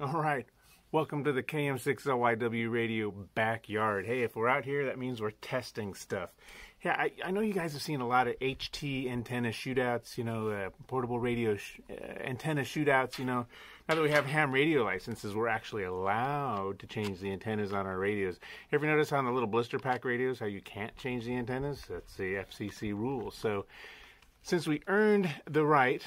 All right. Welcome to the KM6LYW radio backyard. Hey, if we're out here, that means we're testing stuff. Yeah, I, I know you guys have seen a lot of HT antenna shootouts, you know, uh, portable radio sh- uh, antenna shootouts, you know. Now that we have ham radio licenses, we're actually allowed to change the antennas on our radios. Ever notice on the little blister pack radios how you can't change the antennas? That's the FCC rule. So, since we earned the right,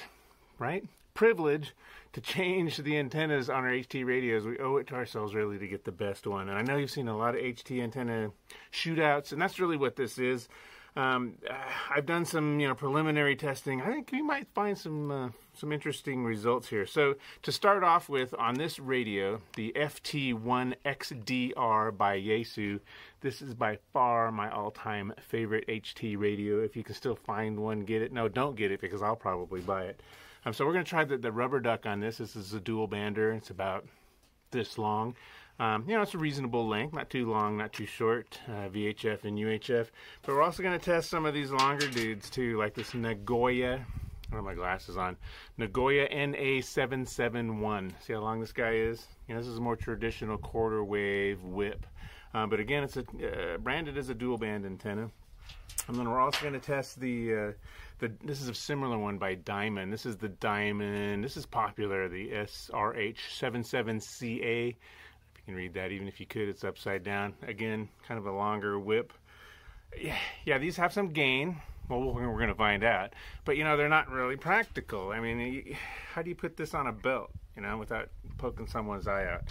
right, privilege to change the antennas on our HT radios, we owe it to ourselves really to get the best one. And I know you've seen a lot of HT antenna shootouts, and that's really what this is. Um, I've done some, you know, preliminary testing. I think we might find some uh, some interesting results here. So to start off with, on this radio, the FT1XDR by Yaesu, this is by far my all-time favorite HT radio. If you can still find one, get it. No, don't get it because I'll probably buy it. Um, so we're going to try the, the rubber duck on this. This is a dual bander. It's about this long. Um, you know, it's a reasonable length, not too long, not too short, uh, VHF and UHF. But we're also going to test some of these longer dudes too, like this Nagoya. I have my glasses on. Nagoya NA771. See how long this guy is? You know, this is a more traditional quarter wave whip. Uh, but again, it's a, uh, branded as a dual band antenna. And then we're also going to test the, uh, the, this is a similar one by Diamond. This is the Diamond, this is popular, the SRH77CA If you can read that even if you could. It's upside down. Again, kind of a longer whip. Yeah, yeah these have some gain. Well, we're going to find out. But, you know, they're not really practical. I mean, how do you put this on a belt, you know, without poking someone's eye out?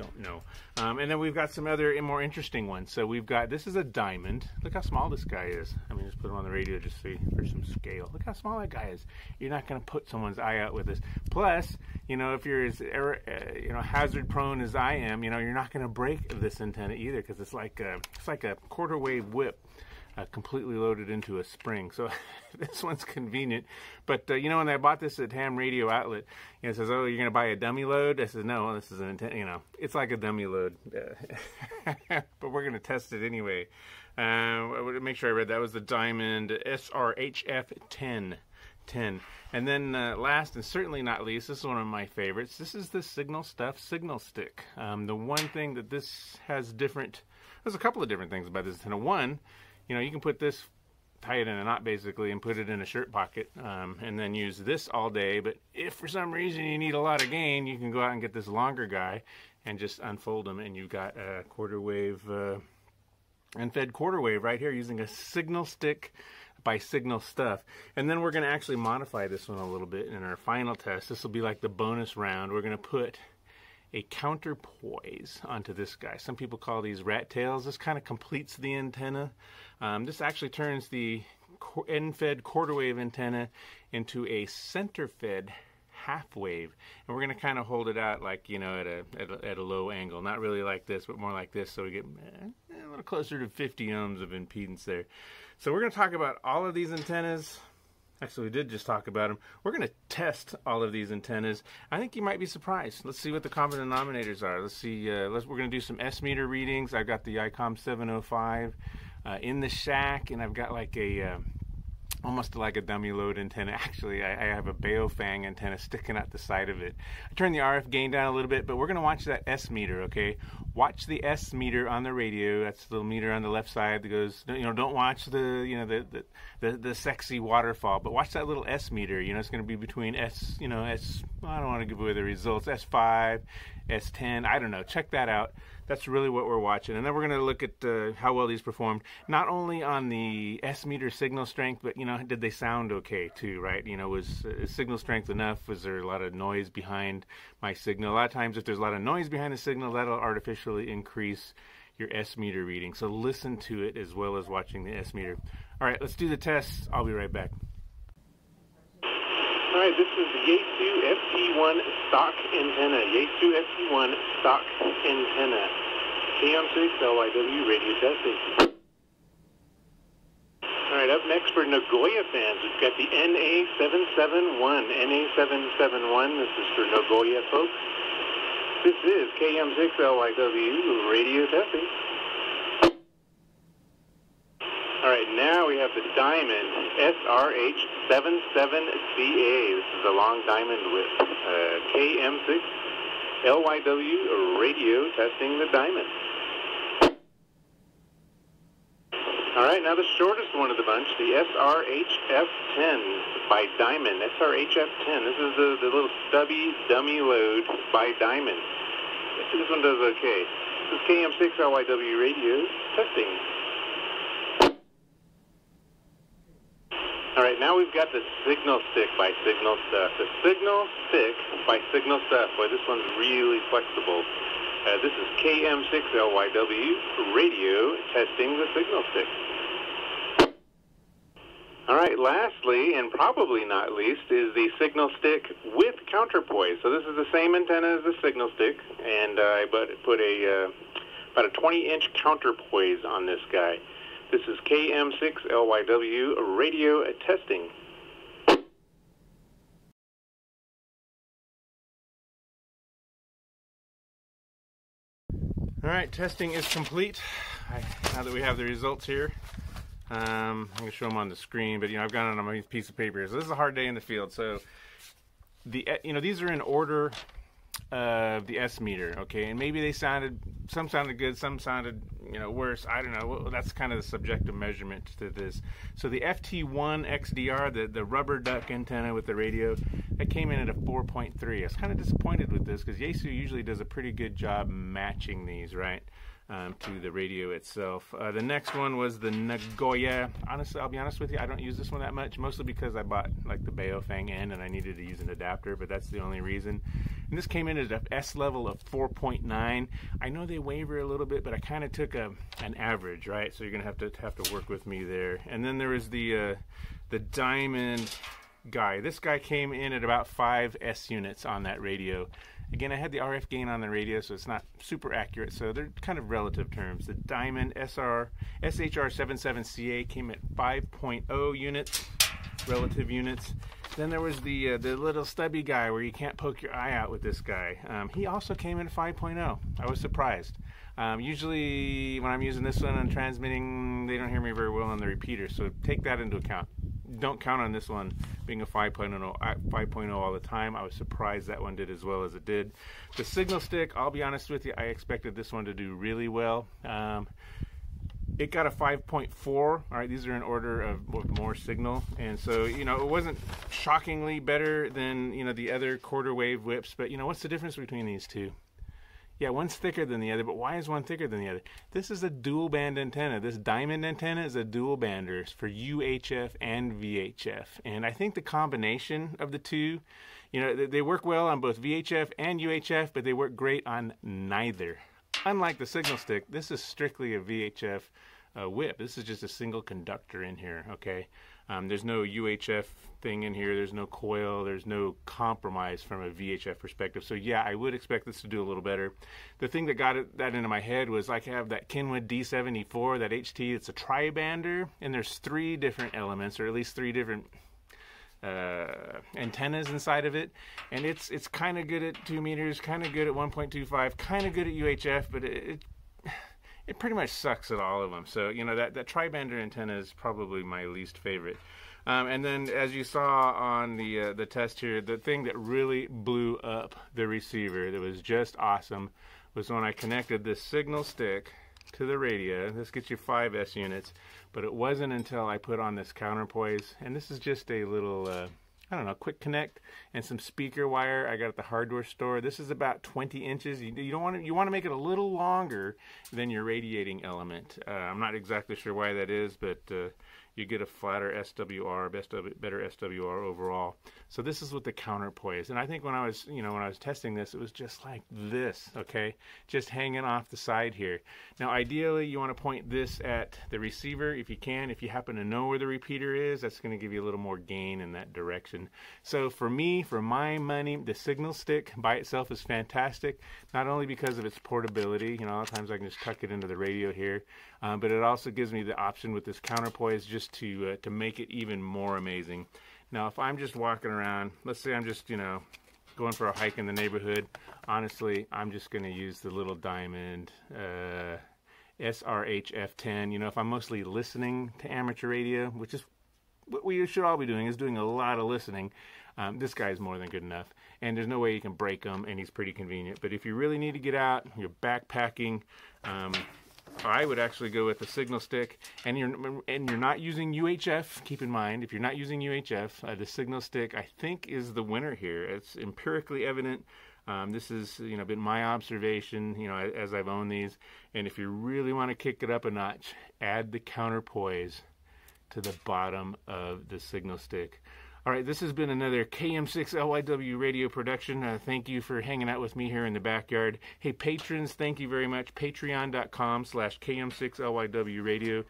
Don't know. Um, and then we've got some other more interesting ones. So we've got, this is a diamond. Look how small this guy is. I mean, just put him on the radio just see for some scale. Look how small that guy is. You're not going to put someone's eye out with this. Plus, you know, if you're as, uh, you know, hazard prone as I am, you know, you're not going to break this antenna either because it's like a, it's like a quarter wave whip uh, completely loaded into a spring. So this one's convenient. But uh, you know, when I bought this at Ham Radio Outlet, you know, it says, "Oh, you're gonna buy a dummy load." I said, "No, this is an intent. You know, it's like a dummy load, uh, but we're gonna test it anyway." Uh, make sure I read that was the Diamond SRHF 10. 10. And then uh, last and certainly not least, this is one of my favorites. This is the Signal Stuff Signal Stick. Um, the one thing that this has different, there's a couple of different things about this antenna. One, you know, you can put this, tie it in a knot basically, and put it in a shirt pocket, um, and then use this all day. But if for some reason you need a lot of gain, you can go out and get this longer guy and just unfold them, and you've got a quarter wave, uh, fed quarter wave right here using a signal stick by signal stuff. And then we're going to actually modify this one a little bit in our final test. This will be like the bonus round. We're going to put a counterpoise onto this guy. Some people call these rat tails. This kind of completes the antenna. Um, this actually turns the end-fed quarter wave antenna into a center-fed half wave and we're going to kind of hold it out like you know at a, at a, at a low angle not really like this but more like this so we get eh, a little closer to 50 ohms of impedance there so we're going to talk about all of these antennas Actually, we did just talk about them. We're going to test all of these antennas. I think you might be surprised. Let's see what the common denominators are. Let's see. Uh, let's, we're going to do some S meter readings. I've got the ICOM 705 uh, in the shack, and I've got like a. Uh, almost like a dummy load antenna. Actually, I, I have a Baofeng antenna sticking out the side of it. I turned the RF gain down a little bit, but we're going to watch that S meter, okay? Watch the S meter on the radio. That's the little meter on the left side that goes, you know, don't watch the, you know, the, the, the, the sexy waterfall, but watch that little S meter. You know, it's going to be between S, you know, S, I don't want to give away the results, S5, S10, I don't know. Check that out that's really what we're watching. And then we're going to look at uh, how well these performed, not only on the S meter signal strength, but you know, did they sound okay too, right? You know, was uh, signal strength enough? Was there a lot of noise behind my signal? A lot of times, if there's a lot of noise behind the signal, that'll artificially increase your S meter reading. So listen to it as well as watching the S meter. All right, let's do the test. I'll be right back. All right, this is the Yaesu FT1 stock antenna. Yaesu FT1 stock antenna. KM6 LYW radio testing. All right, up next for Nagoya fans, we've got the NA771. NA771, this is for Nagoya folks. This is KM6 LYW radio testing. All right, now we have the Diamond SRH77CA. This is a long diamond with uh, KM6 LYW radio testing the diamond. All right, now the shortest one of the bunch, the SRHF-10 by Diamond. SRHF-10. This is the, the little stubby dummy load by Diamond. This one does okay. This is KM6LYW radio testing. All right, now we've got the signal stick by Signal Stuff. The signal stick by Signal Stuff. Boy, this one's really flexible. Uh, this is KM6LYW radio testing the signal stick. All right, lastly, and probably not least, is the signal stick with counterpoise. So this is the same antenna as the signal stick, and uh, I put a uh, about a 20-inch counterpoise on this guy. This is KM6LYW radio testing. All right, testing is complete. I, now that we have the results here, um, I'm to show them on the screen, but you know I've got it on my piece of paper. So this is a hard day in the field. So the you know these are in order of the S meter, okay, and maybe they sounded some sounded good, some sounded you know worse. I don't know. That's kind of the subjective measurement to this. So the FT1 XDR, the the rubber duck antenna with the radio, that came in at a 4.3. I was kind of disappointed with this because Yaesu usually does a pretty good job matching these, right? Um, to the radio itself. Uh, the next one was the Nagoya. Honestly, I'll be honest with you, I don't use this one that much, mostly because I bought like the Baofeng N and I needed to use an adapter, but that's the only reason. And this came in at an S level of 4.9. I know they waver a little bit, but I kind of took a an average, right? So you're gonna have to have to work with me there. And then there was the uh, the Diamond guy. This guy came in at about five S units on that radio. Again, I had the RF gain on the radio, so it's not super accurate. So they're kind of relative terms. The Diamond SR SHR77CA came at 5.0 units, relative units. Then there was the uh, the little stubby guy where you can't poke your eye out with this guy. Um, he also came in at 5.0. I was surprised. Um, usually, when I'm using this one and transmitting, they don't hear me very well on the repeater, so take that into account don't count on this one being a 5.0, 5.0 all the time. I was surprised that one did as well as it did. The signal stick, I'll be honest with you, I expected this one to do really well. Um, it got a 5.4. All right, these are in order of more signal, and so you know it wasn't shockingly better than you know the other quarter wave whips. But you know what's the difference between these two? Yeah, one's thicker than the other, but why is one thicker than the other? This is a dual band antenna. This diamond antenna is a dual bander for UHF and VHF. And I think the combination of the two, you know, they work well on both VHF and UHF, but they work great on neither. Unlike the signal stick, this is strictly a VHF uh, whip. This is just a single conductor in here, okay? Um, there's no UHF thing in here. There's no coil. There's no compromise from a VHF perspective. So yeah, I would expect this to do a little better. The thing that got it, that into my head was like I have that Kenwood D74, that HT. It's a tribander, and there's three different elements, or at least three different uh, antennas inside of it, and it's it's kind of good at two meters, kind of good at 1.25, kind of good at UHF, but it, it it pretty much sucks at all of them. So you know that that tribander antenna is probably my least favorite. Um, and then, as you saw on the uh, the test here, the thing that really blew up the receiver that was just awesome was when I connected this signal stick to the radio. This gets you five S units, but it wasn't until I put on this counterpoise, and this is just a little. Uh, I don't know, quick connect and some speaker wire I got at the hardware store. This is about 20 inches. You, you don't want to you want to make it a little longer than your radiating element. Uh, I'm not exactly sure why that is, but uh, you get a flatter SWR, best better SWR overall. So this is with the counterpoise. And I think when I was, you know, when I was testing this, it was just like this, okay? Just hanging off the side here. Now, ideally, you want to point this at the receiver if you can. If you happen to know where the repeater is, that's going to give you a little more gain in that direction. So for me, for my money, the signal stick by itself is fantastic, not only because of its portability, you know, a lot of times I can just tuck it into the radio here, um, but it also gives me the option with this counterpoise just to uh, to make it even more amazing. Now, if I'm just walking around, let's say I'm just, you know, going for a hike in the neighborhood, honestly, I'm just going to use the little diamond uh, SRHF10. You know, if I'm mostly listening to amateur radio, which is what we should all be doing, is doing a lot of listening. Um, this guy is more than good enough, and there's no way you can break him, and he's pretty convenient. But if you really need to get out, you're backpacking. Um, I would actually go with the signal stick, and you're and you're not using UHF. Keep in mind, if you're not using UHF, uh, the signal stick I think is the winner here. It's empirically evident. Um, this is you know been my observation. You know as I've owned these, and if you really want to kick it up a notch, add the counterpoise to the bottom of the signal stick. All right, this has been another KM6LYW radio production. Uh, thank you for hanging out with me here in the backyard. Hey, patrons, thank you very much. Patreon.com slash KM6LYW radio.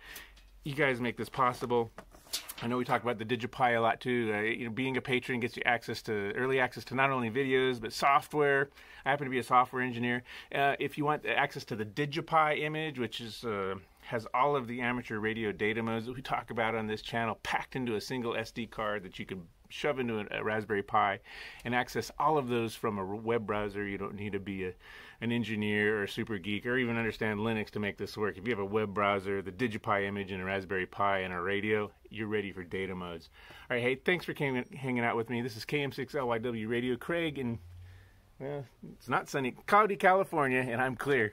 You guys make this possible. I know we talk about the DigiPi a lot too. Uh, you know, being a patron gets you access to early access to not only videos but software. I happen to be a software engineer. Uh, if you want access to the DigiPi image, which is uh, has all of the amateur radio data modes that we talk about on this channel packed into a single SD card that you can shove into a, a Raspberry Pi and access all of those from a web browser. You don't need to be a, an engineer or super geek or even understand Linux to make this work. If you have a web browser, the DigiPi image, and a Raspberry Pi and a radio, you're ready for data modes. All right, hey, thanks for came, hanging out with me. This is KM6LYW Radio Craig, and well, it's not sunny, cloudy California, and I'm clear.